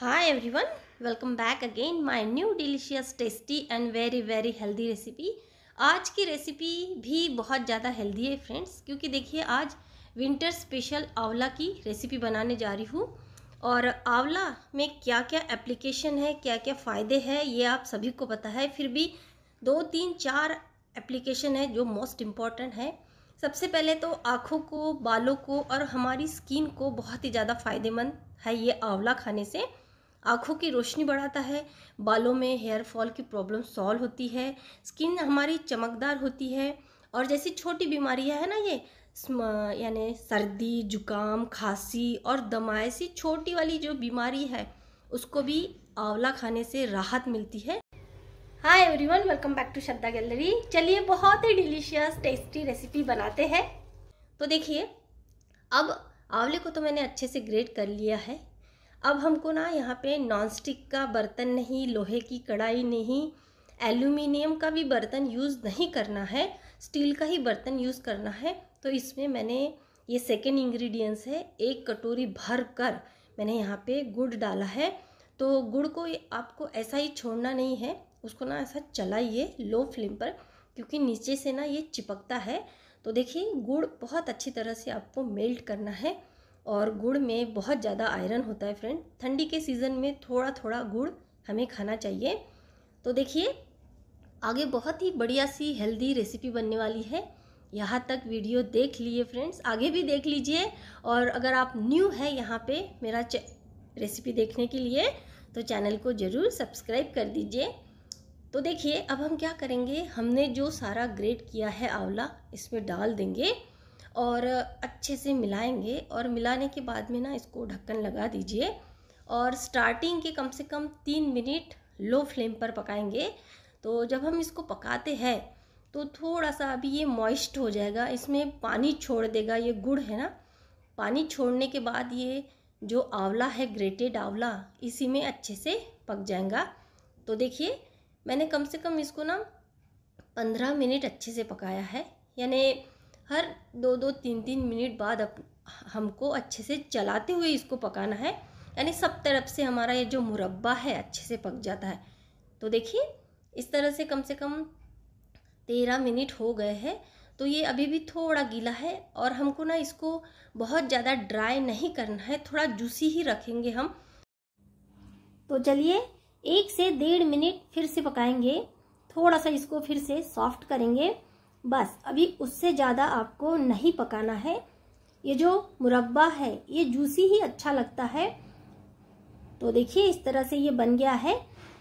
Hi everyone, welcome back again my new delicious tasty and very very healthy recipe आज की recipe भी बहुत ज़्यादा हेल्दी है फ्रेंड्स क्योंकि देखिए आज विंटर स्पेशल आंवला की रेसिपी बनाने जा रही हूँ। और आंवला में क्या क्या एप्लीकेशन है क्या क्या फ़ायदे हैं ये आप सभी को पता है। फिर भी दो तीन चार एप्लीकेशन है जो मोस्ट इंपॉर्टेंट है। सबसे पहले तो आँखों को बालों को और हमारी स्किन को बहुत ही ज़्यादा फ़ायदेमंद है ये आंवला खाने से। आँखों की रोशनी बढ़ाता है, बालों में हेयर फॉल की प्रॉब्लम सॉल्व होती है, स्किन हमारी चमकदार होती है और जैसी छोटी बीमारियाँ है ना ये यानी सर्दी, जुकाम, खांसी और दमा ऐसी छोटी वाली जो बीमारी है, उसको भी आंवला खाने से राहत मिलती है। Hi everyone welcome back to Shraddha gallery चलिए बहुत ही डिलीशियस टेस्टी रेसिपी बनाते हैं। तो देखिए, अब आंवले को तो मैंने अच्छे से ग्रेट कर लिया है। अब हमको ना यहाँ पे नॉन स्टिक का बर्तन नहीं, लोहे की कढ़ाई नहीं एल्यूमिनियम का भी बर्तन यूज़ नहीं करना है स्टील का ही बर्तन यूज़ करना है। तो इसमें मैंने ये सेकेंड इंग्रेडिएंट्स है, एक कटोरी भर कर मैंने यहाँ पे गुड़ डाला है। तो गुड़ को आपको ऐसा ही छोड़ना नहीं है, उसको ना ऐसा चलाइए लो फ्लेम पर, क्योंकि नीचे से ना ये चिपकता है। तो देखिए, गुड़ बहुत अच्छी तरह से आपको मेल्ट करना है। और गुड़ में बहुत ज़्यादा आयरन होता है फ्रेंड ठंडी के सीज़न में थोड़ा थोड़ा गुड़ हमें खाना चाहिए। तो देखिए, आगे बहुत ही बढ़िया सी हेल्दी रेसिपी बनने वाली है। यहाँ तक वीडियो देख लिए फ्रेंड्स आगे भी देख लीजिए। और अगर आप न्यू है यहाँ पे मेरा रेसिपी देखने के लिए तो चैनल को ज़रूर सब्सक्राइब कर दीजिए। तो देखिए, अब हम क्या करेंगे? हमने जो सारा ग्रेट किया है आंवला, इसमें डाल देंगे। और अच्छे से मिलाएँगे और मिलाने के बाद में ना इसको ढक्कन लगा दीजिए और स्टार्टिंग के कम से कम तीन मिनट लो फ्लेम पर पकाएँगे। तो जब हम इसको पकाते हैं तो थोड़ा सा अभी ये मॉइस्ट हो जाएगा। इसमें पानी छोड़ देगा, ये गुड़ है ना? पानी छोड़ने के बाद ये जो आंवला है ग्रेटेड आंवला, इसी में अच्छे से पक जाएगा। तो देखिए, मैंने कम से कम इसको ना पंद्रह मिनट अच्छे से पकाया है। यानी हर दो दो, तीन तीन मिनट बाद अप, हमको अच्छे से चलाते हुए इसको पकाना है। यानी सब तरफ़ से हमारा ये जो मुरब्बा है, अच्छे से पक जाता है। तो देखिए, इस तरह से कम से कम तेरह मिनट हो गए हैं। तो ये अभी भी थोड़ा गीला है और हमको ना इसको बहुत ज़्यादा ड्राई नहीं करना है, थोड़ा जूसी ही रखेंगे हम। तो चलिए, एक से डेढ़ मिनट फिर से पकाएँगे। थोड़ा सा इसको फिर से सॉफ्ट करेंगे। बस, अभी उससे ज़्यादा आपको नहीं पकाना है। ये जो मुरब्बा है, ये जूसी ही अच्छा लगता है। तो देखिए, इस तरह से ये बन गया है।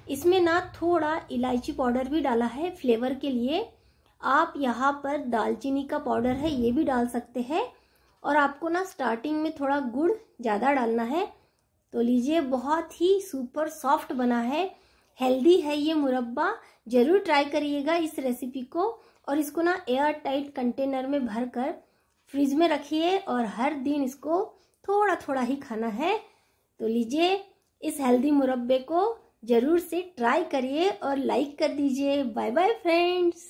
इसमें ना थोड़ा इलायची पाउडर भी डाला है फ्लेवर के लिए। आप यहाँ पर दालचीनी का पाउडर है, ये भी डाल सकते हैं। और आपको ना स्टार्टिंग में थोड़ा गुड़ ज़्यादा डालना है। तो लीजिए, बहुत ही सुपर सॉफ्ट बना है। हेल्दी है ये मुरब्बा। ज़रूर ट्राई करिएगा इस रेसिपी को। और इसको ना एयर टाइट कंटेनर में भर कर फ्रिज में रखिए और हर दिन इसको थोड़ा थोड़ा ही खाना है। तो लीजिए, इस हेल्दी मुरब्बे को ज़रूर से ट्राई करिए और लाइक कर दीजिए। Bye bye friends